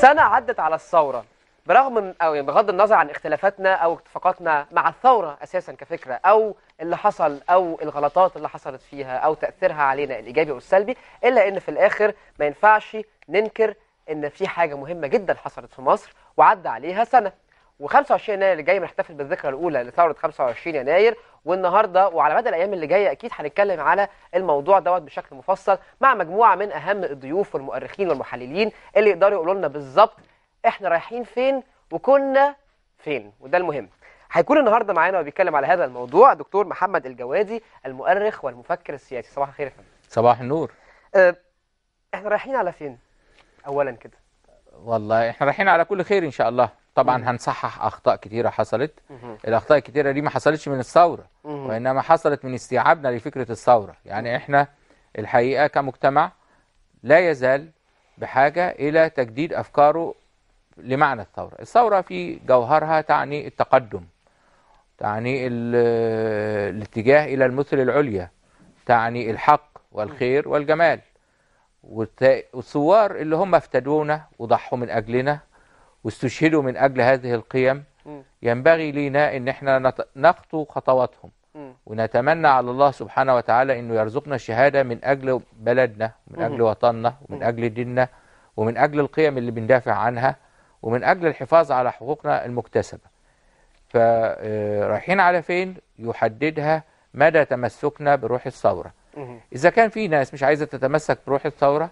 سنة عدت على الثورة. برغم من أو يعني بغض النظر عن اختلافاتنا أو اتفاقاتنا مع الثورة أساسا كفكرة أو اللي حصل أو الغلطات اللي حصلت فيها أو تأثيرها علينا الإيجابي والسلبي إلا إن في الآخر ما ينفعش ننكر إن في حاجة مهمة جدا حصلت في مصر وعدى عليها سنة. و25 يناير اللي جاي بنحتفل بالذكرى الأولى لثورة 25 يناير. والنهاردة وعلى مدى الأيام اللي جاية أكيد هنتكلم على الموضوع دوت بشكل مفصل مع مجموعة من أهم الضيوف والمؤرخين والمحللين اللي يقدروا يقولوا لنا بالظبط إحنا رايحين فين وكنا فين وده المهم. هيكون النهارده معانا وبيتكلم على هذا الموضوع دكتور محمد الجوادي المؤرخ والمفكر السياسي. صباح الخير يا فندم. صباح النور. أه إحنا رايحين على فين؟ اولا كده. والله إحنا رايحين على كل خير إن شاء الله. طبعا هنصحح أخطاء كتيرة حصلت. الأخطاء الكتيرة دي ما حصلتش من الثورة. وإنما حصلت من استيعابنا لفكرة الثورة. يعني إحنا الحقيقة كمجتمع لا يزال بحاجة إلى تجديد أفكاره لمعنى الثورة. الثورة في جوهرها تعني التقدم تعني ال- الاتجاه إلى المثل العليا تعني الحق والخير والجمال. والثوار اللي هم افتدونا وضحوا من أجلنا واستشهدوا من أجل هذه القيم. ينبغي لينا إن إحنا نخطو خطواتهم. ونتمنى على الله سبحانه وتعالى إنه يرزقنا الشهادة من أجل بلدنا ومن أجل مهم. وطننا ومن أجل ديننا ومن أجل القيم اللي بندافع عنها ومن أجل الحفاظ على حقوقنا المكتسبة. فرايحين على فين يحددها مدى تمسكنا بروح الثورة. مهم. إذا كان في ناس مش عايزة تتمسك بروح الثورة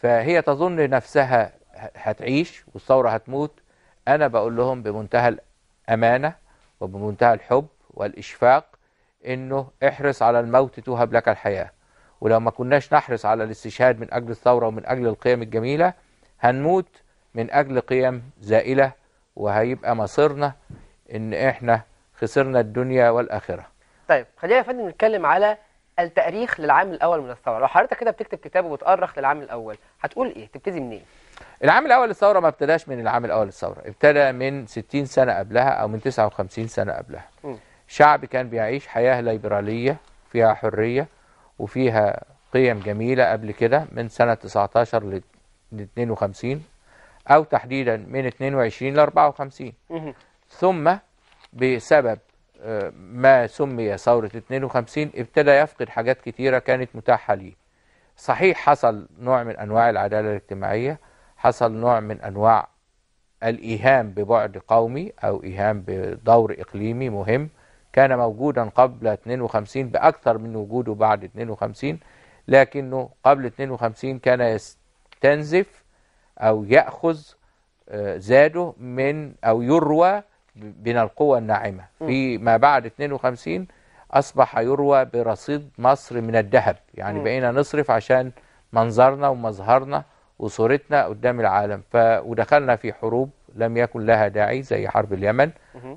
فهي تظن نفسها هتعيش والثورة هتموت أنا بقول لهم بمنتهى الأمانة وبمنتهى الحب والإشفاق إنه احرص على الموت توهب لك الحياة. ولو ما كناش نحرص على الاستشهاد من أجل الثورة ومن أجل القيم الجميلة هنموت من أجل قيم زائلة وهيبقى مصيرنا إن إحنا خسرنا الدنيا والآخرة. طيب خلينا يا فندم نتكلم على التأريخ للعام الأول من الثورة. لو حضرتك كده بتكتب كتاب وبتأرخ للعام الأول هتقول إيه؟ تبتدي منين؟ العام الأول للثورة ما ابتداش من العام الأول للثورة. ابتدى من 60 سنة قبلها أو من 59 سنة قبلها. مم. شعب كان بيعيش حياة ليبرالية فيها حرية وفيها قيم جميلة قبل كده من سنة 19 ل ل 52 أو تحديدا من 22 ل 54 مهم. ثم بسبب ما سمي ثورة 52 ابتدى يفقد حاجات كتيرة كانت متاحة ليه. صحيح حصل نوع من أنواع العدالة الاجتماعية حصل نوع من أنواع الإيهام ببعد قومي أو إيهام بدور إقليمي مهم كان موجودا قبل 52 بأكثر من وجوده بعد 52 لكنه قبل 52 كان يستنزف أو يأخذ آه، زاده من أو يروى من القوى الناعمة. في ما بعد 52 أصبح يروى برصيد مصر من الذهب. يعني. بقينا نصرف عشان منظرنا ومظهرنا وصورتنا قدام العالم. ف... ودخلنا في حروب لم يكن لها داعي زي حرب اليمن.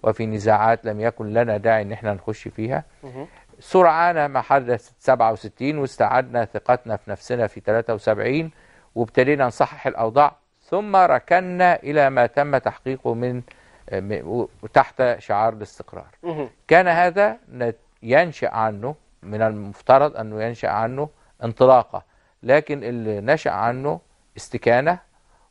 وفي نزاعات لم يكن لنا داعي إن إحنا نخش فيها. سرعان ما حدث 67 واستعدنا ثقتنا في نفسنا في 73 وابتدينا نصحح الأوضاع. ثم ركنا إلى ما تم تحقيقه من تحت شعار الاستقرار. كان هذا ينشأ عنه من المفترض أنه ينشأ عنه انطلاقة لكن اللي نشأ عنه استكانة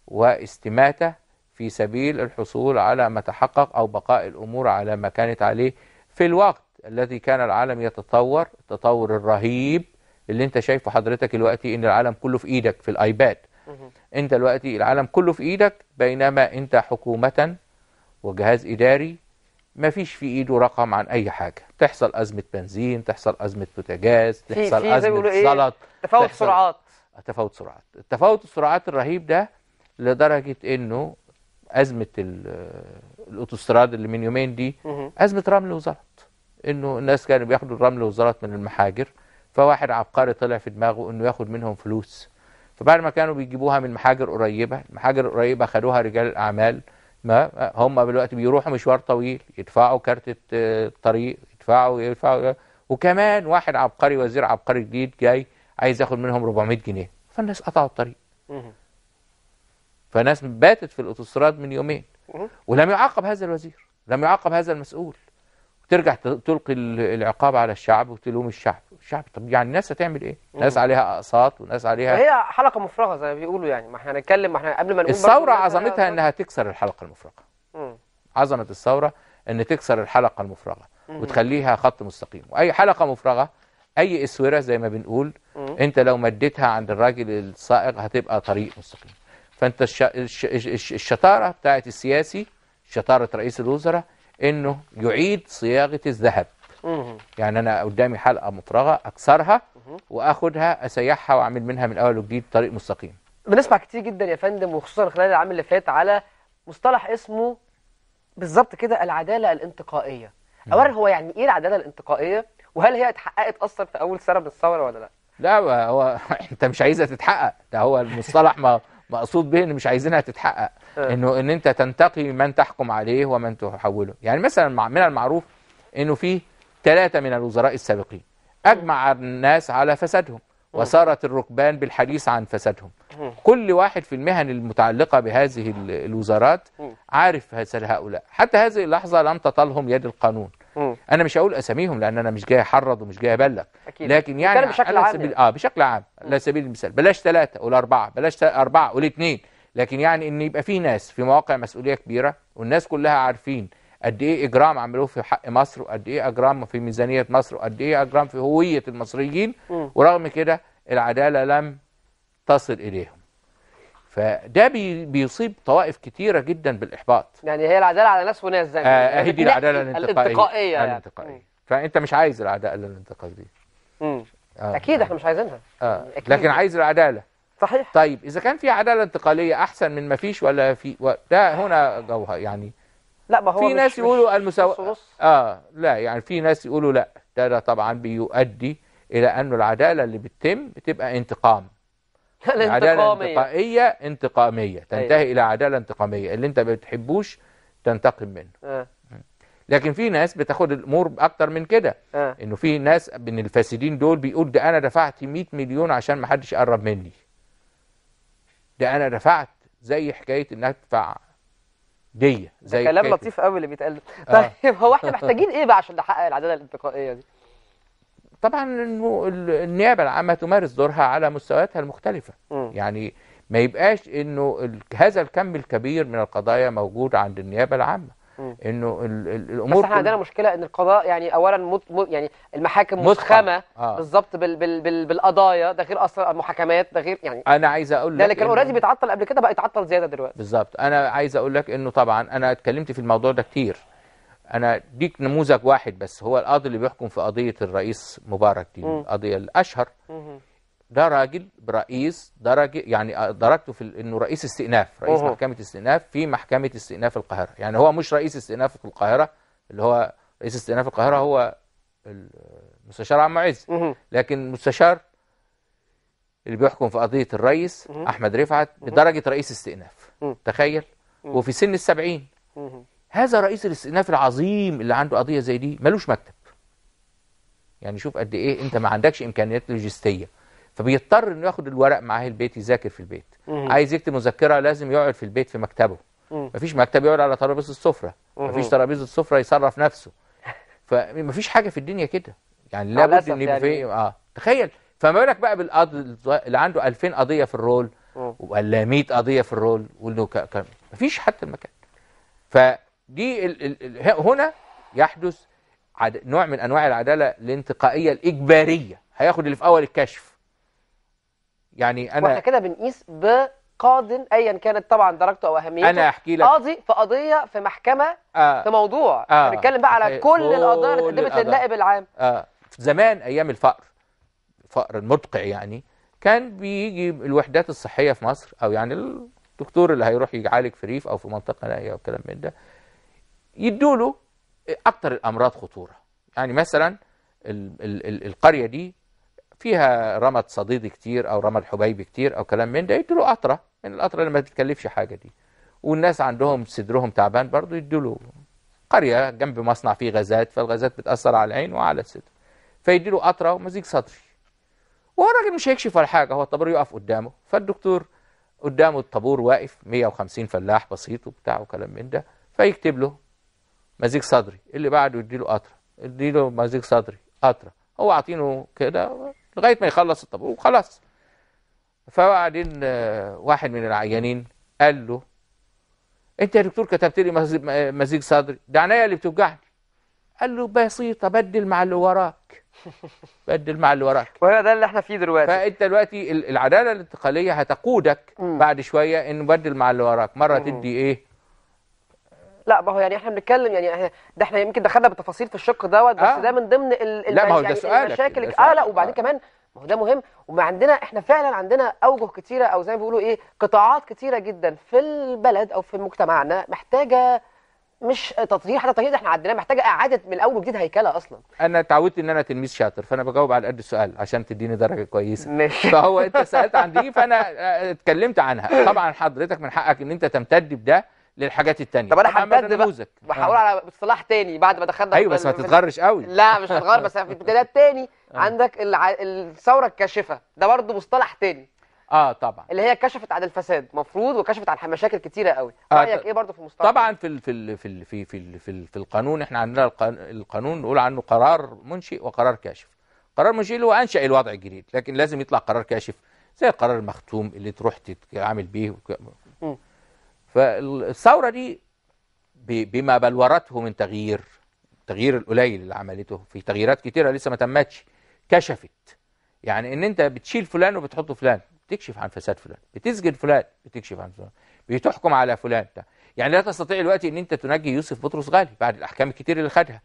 واستماتة في سبيل الحصول على ما تحقق أو بقاء الأمور على ما كانت عليه في الوقت الذي كان العالم يتطور التطور الرهيب اللي أنت شايفه حضرتك دلوقتي إن العالم كله في إيدك في الآيباد. أنت دلوقتي العالم كله في إيدك بينما أنت حكومة وجهاز إداري ما فيش في إيده رقم عن أي حاجة. تحصل أزمة بنزين تحصل أزمة بوتاجاز تحصل في بيقولوا أزمة إيه؟ تفاوت تحصل- سرعات. تفاوت سرعات. التفاوت السرعات الرهيب ده لدرجة إنه أزمة ال- الأوتوستراد اللي من يومين دي. أزمة رمل وزلط. إنه الناس كانوا بياخدوا الرمل والزلط من المحاجر فواحد عبقري طلع في دماغه إنه ياخد منهم فلوس. فبعد ما كانوا بيجيبوها من محاجر قريبة المحاجر القريبة خدوها رجال الأعمال ما هم دلوقتي بيروحوا مشوار طويل يدفعوا كارت آه، طريق يدفعوا يدفعوا وكمان واحد عبقري وزير عبقري جديد جاي عايز ياخد منهم 400 جنيه. فالناس قطعوا الطريق. فناس باتت في الاوتوستراد من يومين. ولم يعاقب هذا الوزير لم يعاقب هذا المسؤول. ترجع ت- تلقي ال- العقاب على الشعب وتلوم الشعب. الشعب طب يعني الناس هتعمل إيه؟ ناس عليها أقساط وناس عليها هي حلقة مفرغة زي ما بيقولوا يعني. ما إحنا هنتكلم ما إحنا قبل ما نقول الثورة عظمتها إنها تكسر الحلقة المفرغة. مم. عظمة الثورة إن تكسر الحلقة المفرغة وتخليها خط مستقيم. وأي حلقة مفرغة أي اسورة زي ما بنقول مم. أنت لو مديتها عند الراجل السائق هتبقى طريق مستقيم. فأنت الش... الش... الش... الشطارة بتاعت السياسي شطارة رئيس الوزراء إنه يعيد صياغة الذهب. يعني أنا قدامي حلقة مفرغة أكسرها وآخدها أسيحها وأعمل منها من أول وجديد طريق مستقيم. بنسمع كتير جدا يا فندم وخصوصا خلال العام اللي فات على مصطلح اسمه بالظبط كده العدالة الانتقائية. اولا هو يعني إيه العدالة الانتقائية؟ وهل هي اتحققت أصلا في أول سنة من الثورة ولا لأ؟ لا هو- أنت مش عايزها تتحقق. ده هو المصطلح ما مقصود به إن مش عايزينها تتحقق. آه. انه إن أنت تنتقي من تحكم عليه ومن تحوله. يعني مثلا من المعروف إنه في ثلاثة من الوزراء السابقين. أجمع الناس على فسادهم وصارت الركبان بالحديث عن فسادهم. كل واحد في المهن المتعلقة بهذه ال- الوزارات. عارف هؤلاء. حتى هذه اللحظة لم تطلهم يد القانون. أنا مش هقول أساميهم لأن أنا مش جاي أحرض ومش جاي أكيد. لكن يعني بشكل عام سبيل يعني. آه بشكل عام. على سبيل المثال. بلاش ثلاثة قول أربعة. بلاش أربعة قول اثنين. لكن يعني إن يبقى في ناس في مواقع مسؤولية كبيرة والناس كلها عارفين قد إيه إجرام عملوه في حق مصر وقد إيه إجرام في ميزانية مصر وقد إيه إجرام في هوية المصريين. ورغم كده العدالة لم تصل إليهم فده بي بيصيب طوائف كتيرة جدا بالإحباط يعني هي العدالة على ناس وناس زي ما آه. هي دي العدالة الانتقائية الانتقائية يعني الانتقائية فأنت مش عايز العدالة الانتقائيه دي مم. آه. أكيد إحنا مش عايزينها آه. أكيد. لكن عايز العدالة صحيح طيب إذا كان في عدالة انتقالية أحسن من ما فيش ولا في و... ده هنا جوهر يعني لا ما هو في ناس يقولوا ونص. آه لا يعني في ناس يقولوا لا ده, ده طبعا بيؤدي إلى انه العدالة اللي بتتم بتبقى انتقام. العدالة الانتقائيه انتقامية تنتهي إلى عدالة انتقامية. اللي أنت ما بتحبوش تنتقم منه. آه. لكن في ناس بتاخد الأمور أكتر من كده. آه. إنه في ناس من الفاسدين دول بيقول ده أنا دفعت 100 مليون عشان ما حدش يقرب مني. ده أنا دفعت زي حكاية انك تدفع ده زي كلام حكاية- لطيف قوي اللي بيتقال. آه. طيب هو إحنا محتاجين إيه بقى عشان نحقق العدالة الانتقائية دي طبعا النيابة العامة تمارس دورها على مستوياتها المختلفة مم. يعني ما يبقاش إنه هذا الكم الكبير من القضايا موجود عند النيابة العامة. إنه ال- ال- بس الأمور إحنا عندنا كل- مشكلة إن القضاء يعني اولا مت... مت... يعني المحاكم. مسخمه آه. بالظبط بال... بال... بال... بالقضايا ده غير أصلا المحاكمات ده غير يعني أنا عايز أقول ده لك اللي كان اوريدي بيتعطل قبل كده بقى يتعطل زيادة دلوقتي بالظبط أنا عايز أقول لك إنه طبعا أنا اتكلمت في الموضوع ده كتير أنا أديك نموذج واحد بس هو القاضي اللي بيحكم في قضية الرئيس مبارك دي مم. القضية الأشهر مهم. ده راجل برئيس درجه يعني درجته في إنه رئيس استئناف رئيس أوه. محكمة استئناف في محكمة استئناف القاهرة يعني هو مش رئيس استئناف القاهرة اللي هو رئيس استئناف القاهرة هو المستشار عم مهم. لكن المستشار اللي بيحكم في قضية الرئيس. أحمد رفعت بدرجة رئيس استئناف. تخيل. وفي سن السبعين. هذا رئيس الاستئناف العظيم اللي عنده قضية زي دي ملوش مكتب يعني شوف قد إيه أنت ما عندكش إمكانيات لوجستية فبيضطر إنه ياخد الورق معاه البيت يذاكر في البيت مهم. عايز يكتب مذكرة لازم يقعد في البيت في مكتبه مم. مفيش مكتب يقعد على ترابيزة السفرة. مفيش ترابيزة السفرة يصرف نفسه فمفيش حاجة في الدنيا كده يعني لابد إن يبقى يعني. في آه تخيل فما بالك بقى بالقاضي اللي عنده 2000 قضية في الرول مم. ولا 100 قضية في الرول وإنه ك... ك... مفيش حتى المكان فدي ال... ال... ال... هنا يحدث عد... نوع من أنواع العدالة الانتقائية الإجبارية هياخد اللي في أول الكشف يعني وإحنا أنا كده بنقيس بقاض ايا كانت طبعا درجته أو أهميته. أنا أحكي لك. قاضي في قضية في محكمة آه. في موضوع. آه. إحنا بنتكلم بقى على كل القضايا اللي اتقدمت. للنائب العام. آه. زمان أيام الفقر فقر المدقع يعني كان بيجي الوحدات الصحية في مصر أو يعني الدكتور اللي هيروح يعالج في ريف أو في منطقة نائية أو كلام من ده يدوا له أكتر الأمراض خطورة. يعني مثلا ال ال ال القرية دي فيها رمد صديدي كتير أو رمد حبيبي كتير أو كلام من ده يدوا له قطرة. من القطرة اللي ما بتكلفش حاجة دي. والناس عندهم صدرهم تعبان برضه يدوا له قرية جنب مصنع فيه غازات فالغازات بتأثر على العين وعلى الصدر. فيدي له قطرة ومزيج صدري وهو الراجل مش هيكشف ولا حاجة هو الطابور يقف قدامه. فالدكتور قدامه الطابور واقف 150 فلاح بسيط وبتاع وكلام من ده. فيكتب له مزيج صدري اللي بعده يدي له قطرة اديله مزيج صدري قطرة. هو عاطينه كده لغاية ما يخلص الطابور وخلاص. فبعدين آه، واحد من العيانين قال له أنت يا دكتور كتبت لي مزيج- صدري ده عينيا اللي بتوجعني. قال له بسيطة بدل مع اللي وراك بدل مع اللي وراك. وهو ده اللي إحنا فيه دلوقتي. فأنت دلوقتي ال- العدالة الانتقالية هتقودك. بعد شوية إن بدل مع اللي وراك. مرة. تدي إيه؟ لا ما هو يعني إحنا بنتكلم يعني ده إحنا يمكن دخلنا بالتفاصيل في الشق دوت بس آه. ده من ضمن ال لا، ما هو ده يعني سؤالك، المشاكل آه. لا وبعدين آه. كمان ما هو ده مهم وما عندنا إحنا فعلا عندنا أوجه كتيرة أو زي ما بيقولوا إيه قطاعات كتيرة جدا في البلد أو في مجتمعنا محتاجة مش تطهير حتى التطهير ده إحنا عندنا محتاجة إعادة من اول وجديد هيكلة أصلا أنا اتعودت إن أنا تلميذ شاطر فأنا بجاوب على قد السؤال عشان تديني درجة كويسة ماشي فهو أنت سألت عن دي فأنا آه، اتكلمت عنها طبعا حضرتك من حقك إن أنت تمتد بده للحاجات التانية. طب أنا بقى نموذج. وهقول آه. على اصطلاح تاني بعد ما دخلنا أيوه بس ما تتغرش قوي لا مش هتغير بس في امتداد تاني عندك الع... الثورة الكاشفة. ده برضه مصطلح تاني. آه طبعا. اللي هي كشفت عن الفساد مفروض وكشفت عن مشاكل كتيرة قوي آه، رأيك ط- إيه برضه في المصطلح؟ طبعا في ال في ال في ال في في ال في, ال في القانون إحنا عندنا القان- القانون نقول عنه قرار منشئ وقرار كاشف. قرار منشئ اللي هو أنشأ الوضع الجديد لكن لازم يطلع قرار كاشف زي القرار المختوم اللي تروح تتعامل بيه فالثورة دي بما بلورته من تغيير التغيير القليل اللي عملته في تغييرات كتيرة لسه ما تمتش كشفت. يعني إن أنت بتشيل فلان وبتحط فلان بتكشف عن فساد فلان بتسجن فلان بتكشف عن فلان بتحكم على فلان ده. يعني لا تستطيع دلوقتي إن أنت تنجي يوسف بطرس غالي بعد الأحكام الكتير اللي خدها.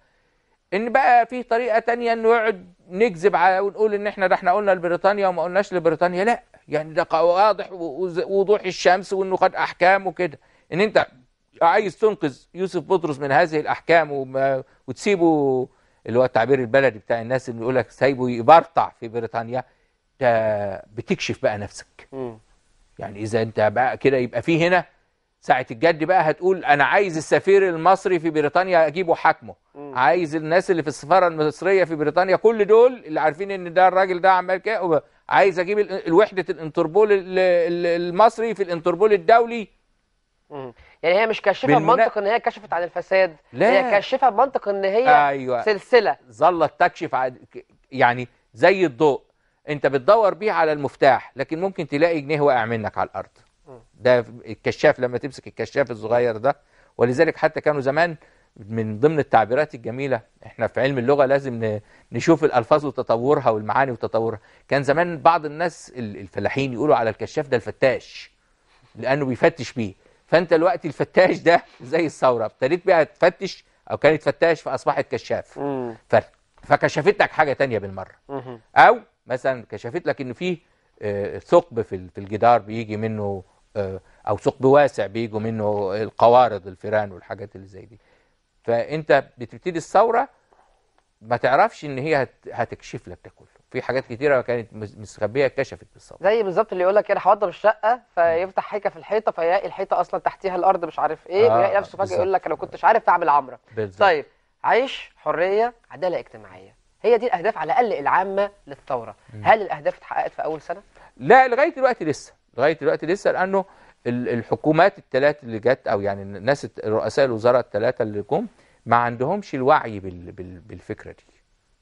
إن بقى في طريقة تانية انه يقعد نكذب على ونقول إن إحنا ده إحنا قلنا لبريطانيا وما قلناش لبريطانيا لا. يعني ده واضح ووضوح الشمس وإنه خد احكام وكده إن أنت عايز تنقذ يوسف بطرس من هذه الأحكام وما وتسيبه اللي هو التعبير البلدي بتاع الناس اللي يقول لك سايبه يبرطع في بريطانيا ده بتكشف بقى نفسك مم. يعني إذا أنت بقى كده يبقى في هنا ساعة الجد بقى هتقول أنا عايز السفير المصري في بريطانيا أجيبه حاكمه مم. عايز الناس اللي في السفارة المصرية في بريطانيا كل دول اللي عارفين إن ده الراجل ده عمال كده عايز أجيب ال- الوحدة الانتربول ال- ال- المصري في الانتربول الدولي. يعني هي مش كاشفه بمنطق إن هي كشفت عن الفساد لا. هي كاشفه بمنطق إن هي أيوه. سلسلة. ظلت تكشف عن يعني زي الضوء. أنت بتدور بيه على المفتاح لكن ممكن تلاقي جنيه واقع منك على الأرض. ده الكشاف لما تمسك الكشاف الصغير ده. ولذلك حتى كانوا زمان من ضمن التعبيرات الجميلة إحنا في علم اللغة لازم نشوف الألفاظ وتطورها والمعاني وتطورها. كان زمان بعض الناس ال- الفلاحين يقولوا على الكشاف ده الفتاش لأنه بيفتش بيه. فأنت دلوقتي الفتاش ده زي الثورة ابتديت بقى تفتش أو كانت فتاش فأصبحت كشاف. ف- فكشفت لك حاجة تانية بالمرة. أو مثلا كشفت لك إن في آه، ثقب في ال- في الجدار بيجي منه آه، أو ثقب واسع بيجوا منه القوارض الفيران والحاجات اللي زي دي. فأنت بتبتدي الثورة ما تعرفش إن هي هت- هتكشف لك ده كله. في حاجات كتيرة كانت مس- مستخبيه اتكشفت بالثورة. زي بالظبط اللي يقول لك أنا هوضب الشقه فيفتح حيكه في الحيطة فيلاقي الحيطة أصلا تحتيها الأرض مش عارف إيه آه، ويلاقي نفسه فجأة. يقول لك أنا كنتش عارف أعمل عمرة. طيب عيش حرية عدالة اجتماعية. هي دي الأهداف على الأقل العامة للثورة. هل الأهداف اتحققت في أول سنة؟ لا لغاية دلوقتي لسه. لغاية دلوقتي لسه لأنه الحكومات الثلاث اللي جت أو يعني الناس رؤساء الوزراء الثلاثه اللي جم ما عندهمش الوعي بال بال بالفكرة دي.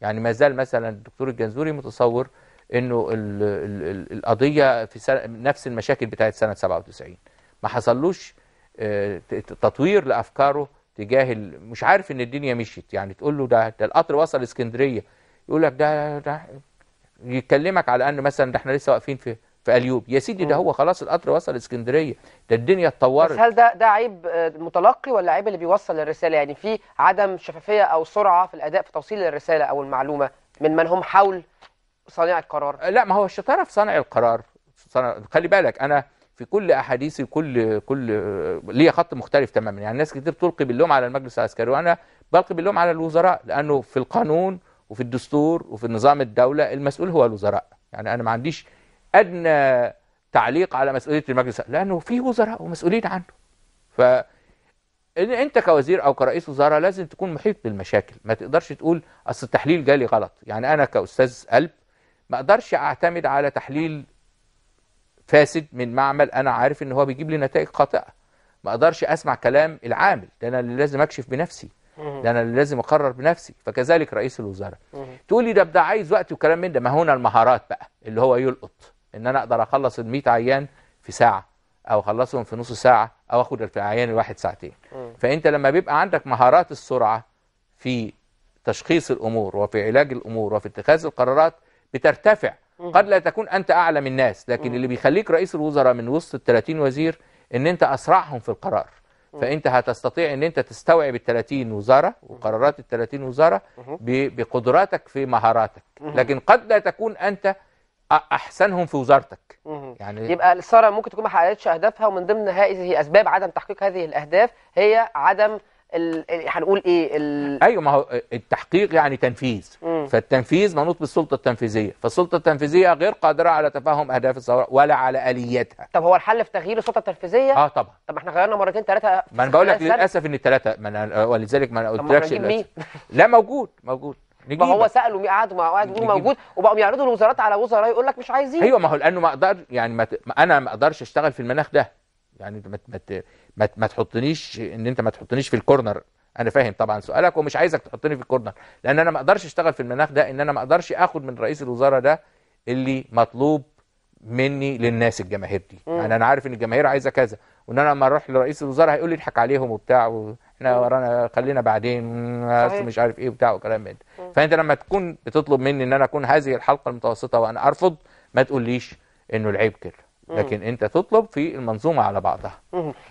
يعني ما زال مثلا الدكتور الجنزوري متصور إنه ال ال ال القضية في نفس المشاكل بتاعت سنة 97 ما حصلوش آه، تطوير لأفكاره تجاه مش عارف إن الدنيا مشيت. يعني تقول له ده ده القطر وصل اسكندرية. يقول لك ده ده يكلمك على أن مثلا ده إحنا لسه واقفين في في أليوب. يا سيدي ده هو خلاص القطر وصل اسكندرية ده الدنيا بس اتطورت هل ده ده عيب آه، المتلقي ولا عيب اللي بيوصل الرسالة؟ يعني في عدم شفافية أو سرعة في الأداء في توصيل الرسالة أو المعلومة من من هم حول صانع القرار؟ لا ما هو الشطارة في صنع القرار. صنع... خلي بالك أنا في كل أحاديثي كل كل ليا خط مختلف تماما. يعني ناس كتير تلقي باللوم على المجلس العسكري وأنا بلقي باللوم على الوزراء لأنه في القانون وفي الدستور وفي النظام الدولة المسؤول هو الوزراء. يعني أنا ما عنديش أدنى تعليق على مسؤولية المجلس لأنه في وزراء ومسؤولين عنه. ف أنت كوزير أو كرئيس وزراء لازم تكون محيط بالمشاكل. ما تقدرش تقول أصل التحليل جالي غلط. يعني أنا كأستاذ قلب ما أقدرش أعتمد على تحليل فاسد من معمل أنا عارف إن هو بيجيب لي نتائج خاطئة. ما أقدرش أسمع كلام العامل. ده أنا اللي لازم أكشف بنفسي. ده أنا اللي لازم أقرر بنفسي. فكذلك رئيس الوزراء. تقول لي ده ده عايز وقت وكلام من ده. ما هنا المهارات بقى اللي هو يلقط. إن أنا أقدر أخلص ال 100 عيان في ساعة أو أخلصهم في نص ساعة أو آخد العيان الواحد ساعتين. فأنت لما بيبقى عندك مهارات السرعة في تشخيص الأمور وفي علاج الأمور وفي اتخاذ القرارات بترتفع. قد لا تكون أنت اعلم الناس لكن اللي بيخليك رئيس الوزراء من وسط ال 30 وزير إن أنت أسرعهم في القرار. فأنت هتستطيع إن أنت تستوعب ال 30 وزارة وقرارات ال 30 وزاره بقدراتك في مهاراتك. لكن قد لا تكون أنت أحسنهم في وزارتك. يعني يبقى الثوره ممكن تكون ما حققتش أهدافها ومن ضمن هذه أسباب عدم تحقيق هذه الأهداف هي عدم ال... ال- هنقول إيه ال... أيوه ما هو التحقيق يعني تنفيذ. مم. فالتنفيذ منوط بالسلطة التنفيذية. فالسلطة التنفيذية غير قادرة على تفهم أهداف الثوره ولا على آلياتها. طب هو الحل في تغيير السلطة التنفيذية؟ آه طبعا. طب إحنا غيرنا مرتين ثلاثة ما أنا بقول لك للأسف إن الثلاثه ما أنا ولذلك ما أنا قلتلكش. لا موجود موجود. ما هو. سألوا قعدوا قعدوا يقولوا. موجود وبقوا يعرضوا الوزارات على وزراء يقول لك مش عايزين أيوه ما هو لأنه ما أقدر يعني ما ت- ما أنا ما أقدرش أشتغل في المناخ ده يعني ما ما ما, ما تحطنيش إن أنت ما تحطنيش في الكورنر أنا فاهم طبعا سؤالك ومش عايزك تحطني في الكورنر لأن أنا ما أقدرش أشتغل في المناخ ده إن أنا ما أقدرش آخد من رئيس الوزراء ده اللي مطلوب مني للناس الجماهير دي مم. يعني أنا عارف إن الجماهير عايزة كذا وإن أنا لما أروح لرئيس الوزراء هيقول لي اضحك عليهم وبتاع وإحنا ورانا خلينا بعدين مش عارف إيه وبتاع وكلام من ده. فانت لما تكون بتطلب مني ان أنا اكون هذه الحلقة المتوسطة وأنا أرفض ما تقوليش إنه العيب كده. لكن انت تطلب في المنظومة على بعضها.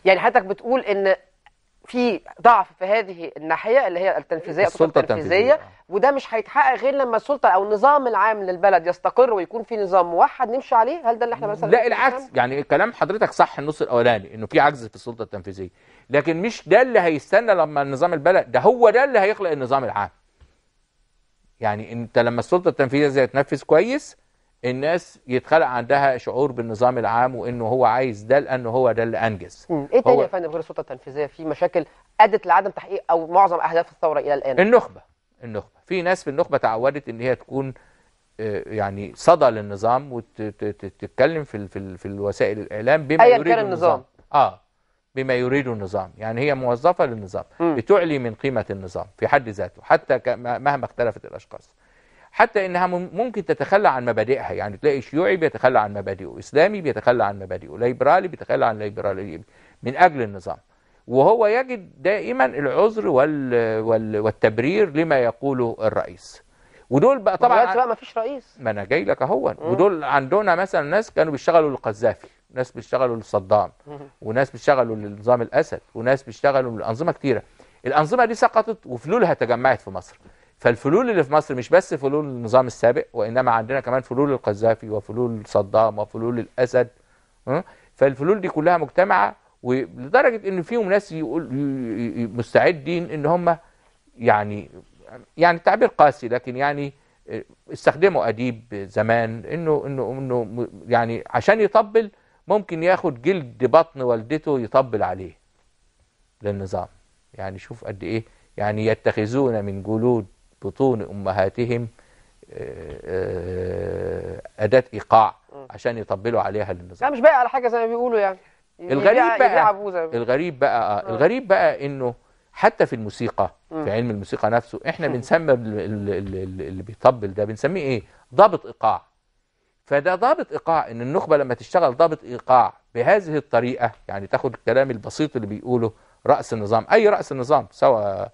يعني حضرتك بتقول إن في ضعف في هذه الناحية اللي هي التنفيذية السلطة التنفيذية. التنفيذية. وده مش هيتحقق غير لما السلطة أو النظام العام للبلد يستقر ويكون في نظام موحد نمشي عليه. هل ده اللي إحنا مثلا لا العكس. يعني كلام حضرتك صح النص الأولاني إنه في عجز في السلطة التنفيذية. لكن مش ده اللي هيستنى لما النظام البلد ده هو ده اللي هيخلق النظام العام. يعني أنت لما السلطة التنفيذية تنفذ كويس الناس يتخلق عندها شعور بالنظام العام وإنه هو عايز ده لأنه هو ده اللي أنجز. مم. إيه تاني يا فندم غير السلطة التنفيذية؟ في مشاكل أدت لعدم تحقيق أو معظم أهداف الثورة إلى الآن. النخبة. النخبة. في ناس في النخبة تعودت إن هي تكون آه، يعني صدى للنظام وتتكلم في ال- في ال- في الوسائل الإعلام بما يريد كان النظام. آه. بما يريد النظام. يعني هي موظفة للنظام. مم. بتعلي من قيمة النظام في حد ذاته حتى مهما اختلفت الأشخاص. حتى إنها مم- ممكن تتخلى عن مبادئها. يعني تلاقي شيوعي بيتخلى عن مبادئه إسلامي بيتخلى عن مبادئه ليبرالي بيتخلى عن ليبرالي من أجل النظام. وهو يجد دائما العذر وال وال والتبرير لما يقوله الرئيس. ودول بقى طبعا طبعا بقى ما فيش رئيس. ما أنا جاي لك اهو ودول عندنا مثلا ناس كانوا بيشتغلوا للقذافي ناس بيشتغلوا لصدام وناس بيشتغلوا لنظام الأسد وناس بيشتغلوا لأنظمة كتيرة. الأنظمة دي سقطت وفلولها تجمعت في مصر. فالفلول اللي في مصر مش بس فلول النظام السابق وإنما عندنا كمان فلول القذافي وفلول صدام وفلول الأسد؟ فالفلول دي كلها مجتمعة ولدرجة إن فيهم ناس يقول مستعدين إن هم يعني يعني تعبير قاسي لكن يعني استخدموا أديب زمان انه انه إنه يعني عشان يطبل ممكن ياخد جلد بطن والدته يطبل عليه للنظام يعني شوف قد إيه يعني يتخذون من جلود بطون أمهاتهم آه، آه، أداة إيقاع عشان يطبلوا عليها لا للنظام مش باقي على حاجة زي ما بيقولوا يعني. الغريب بقى-. الغريب بقى آه. الغريب بقى إنه حتى في الموسيقى في علم الموسيقى نفسه إحنا بنسمى ال- ال- ال- ال- اللي بيطبل ده بنسميه إيه؟ ضابط إيقاع. فده ضابط إيقاع إن النخبة لما تشتغل ضابط إيقاع بهذه الطريقة يعني تاخد الكلام البسيط اللي بيقوله رأس النظام أي رأس النظام سواء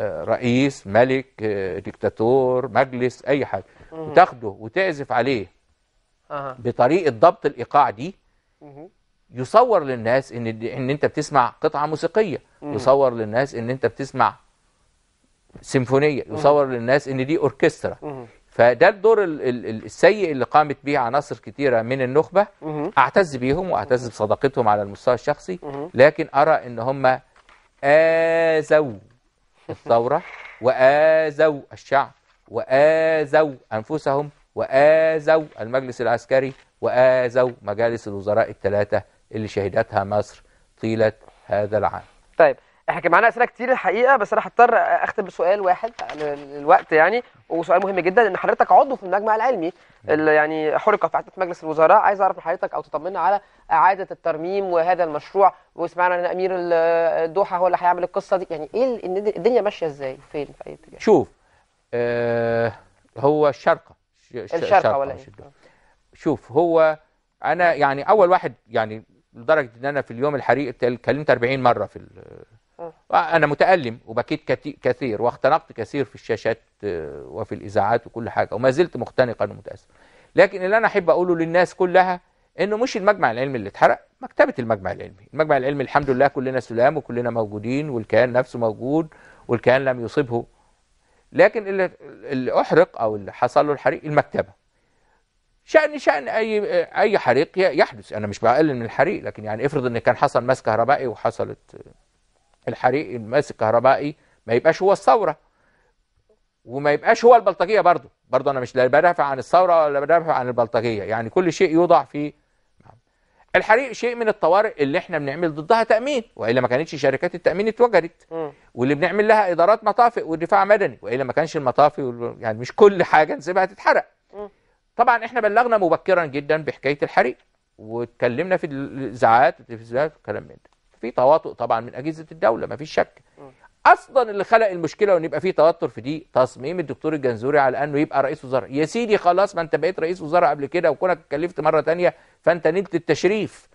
رئيس ملك آه، ديكتاتور مجلس أي حاجة وتاخده وتعزف عليه. بطريقة ضبط الإيقاع دي. يصور للناس إن إن أنت بتسمع قطعة موسيقية يصور للناس إن أنت بتسمع سيمفونية يصور للناس إن دي أوركسترا. فده الدور ال- ال- ال- السيء اللي قامت به عناصر كتيرة من النخبة مهم. أعتز بيهم وأعتز بصداقتهم على المستوى الشخصي. لكن أرى إن هم آذوا الثورة وآذوا الشعب وآذوا أنفسهم وآذوا المجلس العسكري وآذوا مجالس الوزراء الثلاثة اللي شهدتها مصر طيلة هذا العام. طيب إحنا كان معانا أسئلة كتير الحقيقة بس أنا هضطر أختم بسؤال واحد عن الوقت يعني وسؤال مهم جدا إن حضرتك عضو في المجمع العلمي اللي يعني حرق في عهده مجلس الوزراء. عايز أعرف من حضرتك أو تطمنا على إعادة الترميم وهذا المشروع وسمعنا إن أمير ال- الدوحة هو اللي هيعمل القصة دي. يعني إيه الدنيا ماشية إزاي؟ فين في أي اتجاه؟ شوف آه هو ش- الشرقة ولا إيه. شوف هو أنا يعني أول واحد يعني لدرجة إن أنا في اليوم الحريق اتكلمت 40 مرة في أنا متألم وبكيت كثير واختنقت كثير في الشاشات آه، وفي الإذاعات وكل حاجة وما زلت مختنقا ومتاثر لكن اللي أنا أحب أقوله للناس كلها إنه مش المجمع العلمي اللي اتحرق مكتبة المجمع العلمي. المجمع العلمي الحمد لله كلنا سلام وكلنا موجودين والكيان نفسه موجود والكيان لم يصيبه لكن اللي, اللي أحرق أو اللي حصل له الحريق المكتبة. شأن شأن أي أي حريق يحدث. أنا مش بقلل من الحريق لكن يعني افرض إن كان حصل ماس كهربائي وحصلت الحريق الماس الكهربائي ما يبقاش هو الثورة. وما يبقاش هو البلطجية برضه. برضه أنا مش لا بدافع عن الثورة ولا بدافع عن البلطجية. يعني كل شيء يوضع في الحريق شيء من الطوارئ اللي إحنا بنعمل ضدها تأمين. وإلا ما كانتش شركات التأمين اتوجدت. واللي بنعمل لها إدارات مطافئ ودفاع مدني. وإلا ما كانش المطافي وال- يعني مش كل حاجة نسيبها تتحرق. طبعا إحنا بلغنا مبكرا جدا بحكاية الحريق. واتكلمنا في الإذاعات والتلفزيونات والكلام من ده. في تواطؤ طبعا من أجهزة الدولة ما فيش شك. أصلا اللي خلق المشكلة وإن يبقى في توتر في دي تصميم الدكتور الجنزوري على أنه يبقى رئيس وزراء. يا سيدي خلاص ما أنت بقيت رئيس وزراء قبل كده وكونك اتكلفت مرة تانية فأنت نلت التشريف.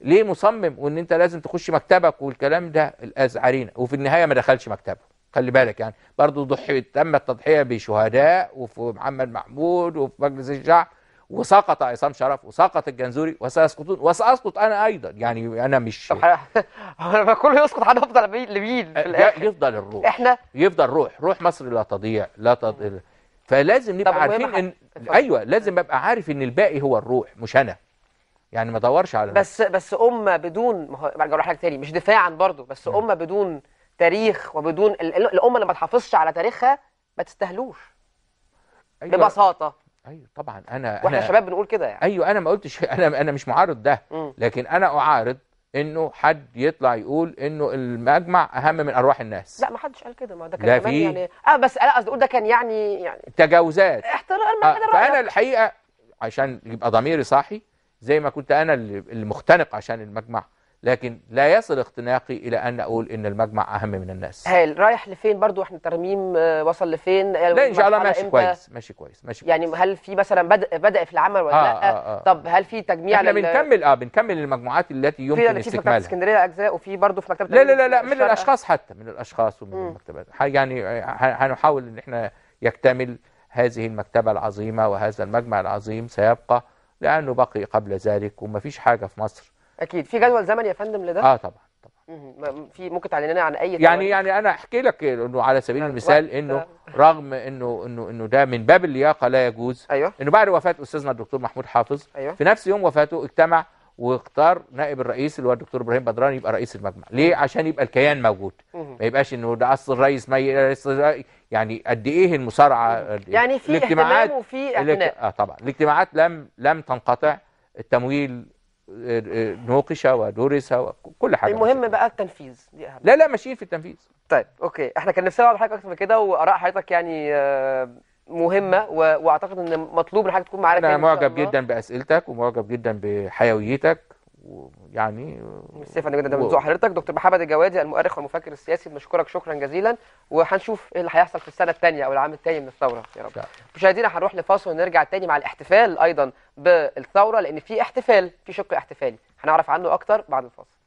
ليه مصمم؟ وإن أنت لازم تخش مكتبك والكلام ده. الازعرينا وفي النهاية ما دخلش مكتبه. خلي بالك يعني. برضه ضحي تم التضحية بشهداء وفي محمد محمود وفي مجلس الشعب. وسقط عصام شرف وسقط الجنزوري وسيسقطون وسأسقط أنا أيضا. يعني أنا مش لما كله يسقط هنفضل مين- لمين في الآخر. يفضل الروح. إحنا؟ يفضل روح. روح مصر لا تضيع لا تضيع فلازم نبقى عارفين ان. أيوه لازم أبقى عارف إن الباقي هو الروح مش أنا. يعني ما أدورش على بس بس امه بدون ما هو برجع أقول لحضرتك تاني مش دفاعا برضو بس امه بدون تاريخ وبدون ال- ال- الأمة اللي ما تحافظش على تاريخها ما تستاهلوش. أيوة. ببساطة. أيوه طبعا. أنا وإحنا أنا شباب بنقول كده يعني. أيوه أنا ما قلتش أنا أنا مش معارض ده. مم. لكن أنا أعارض إنه حد يطلع يقول إنه المجمع أهم من أرواح الناس. لا ما حدش قال كده. ما ده كان لا كمان. يعني. آه بس أنا قصدي أقول ده كان يعني يعني تجاوزات. احترام آه، كده فأنا. الحقيقة عشان يبقى ضميري صاحي زي ما كنت أنا اللي مختنق عشان المجمع. لكن لا يصل اختناقي إلى أن أقول إن المجمع أهم من الناس هايل رايح لفين برضو إحنا الترميم آه، وصل لفين لا إن شاء الله ماشي؟ كويس ماشي كويس ماشي يعني كويس. هل في مثلا بدأ بدأ في العمل ولا آه، لأ آه، آه. طب هل في تجميع إحنا بنكمل آه بنكمل المجموعات التي يمكن في في مكتبة استكمالها اسكندرية أجزاء وفي برضه في مكتبة لا لا لا لا من. الأشخاص حتى من الأشخاص ومن مم. المكتبات يعني ه- هنحاول إن إحنا يكتمل هذه المكتبة العظيمة وهذا المجمع العظيم سيبقى لأنه بقي قبل ذلك وما فيش حاجة في مصر أكيد. في جدول زمني يا فندم لده؟ آه طبعا طبعا. ما- في ممكن تعلن لنا عن أي يعني؟ يعني أنا أحكي لك إنه على سبيل لا، المثال إنه رغم إنه إنه إنه ده من باب اللياقة لا يجوز أيوه. إنه بعد وفاة أستاذنا الدكتور محمود حافظ أيوه. في نفس يوم وفاته اجتمع واختار نائب الرئيس اللي هو الدكتور إبراهيم بدران يبقى رئيس المجمع. ليه؟ عشان يبقى الكيان موجود. ما يبقاش إنه ده أصل الرئيس. أصل- يعني قد إيه المصارعة؟ يعني في الاجتماعات وفي اعتناء. آه طبعا. الاجتماعات لم لم تنقطع. التمويل آه، آه، نوقش ودرس وكل حاجة المهم. بقى التنفيذ دي أهم لا لا ماشيين في التنفيذ طيب أوكي إحنا كان نفسنا نعرف حضرتك أكتر من كده وآراء حضرتك يعني آه، مهمة و... وأعتقد إن مطلوب إن حضرتك تكون معانا أنا معجب. جدا بأسئلتك ومعجب جدا بحيويتك ويعني ميرسي فندم جدا ده من ذوق حضرتك. دكتور محمد الجوادي المؤرخ والمفكر السياسي بنشكرك شكرا جزيلا. وهنشوف إيه اللي هيحصل في السنة الثانية أو العام الثاني من الثورة. يا رب. مشاهدينا هنروح لفاصل ونرجع تاني مع الاحتفال أيضا بالثورة لأن في احتفال في شق احتفالي. هنعرف عنه أكتر بعد الفاصل.